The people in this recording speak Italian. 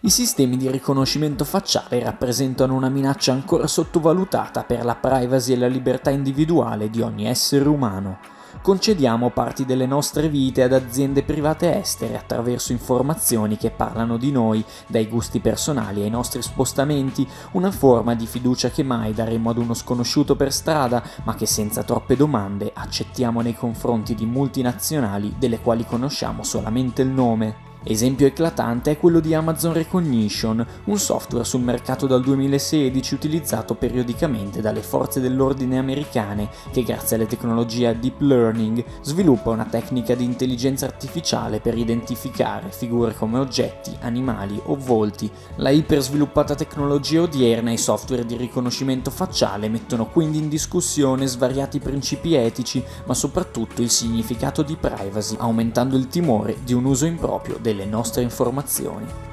I sistemi di riconoscimento facciale rappresentano una minaccia ancora sottovalutata per la privacy e la libertà individuale di ogni essere umano concediamo parti delle nostre vite ad aziende private estere attraverso informazioni che parlano di noi, dai gusti personali ai nostri spostamenti, una forma di fiducia che mai daremo ad uno sconosciuto per strada, ma che senza troppe domande accettiamo nei confronti di multinazionali delle quali conosciamo solamente il nome. Esempio eclatante è quello di Amazon Recognition, un software sul mercato dal 2016 utilizzato periodicamente dalle forze dell'ordine americane che grazie alle tecnologie Deep Learning sviluppa una tecnica di intelligenza artificiale per identificare figure come oggetti, animali o volti. La ipersviluppata tecnologia odierna e i software di riconoscimento facciale mettono quindi in discussione svariati principi etici, ma soprattutto il significato di privacy, aumentando il timore di un uso improprio del delle nostre informazioni.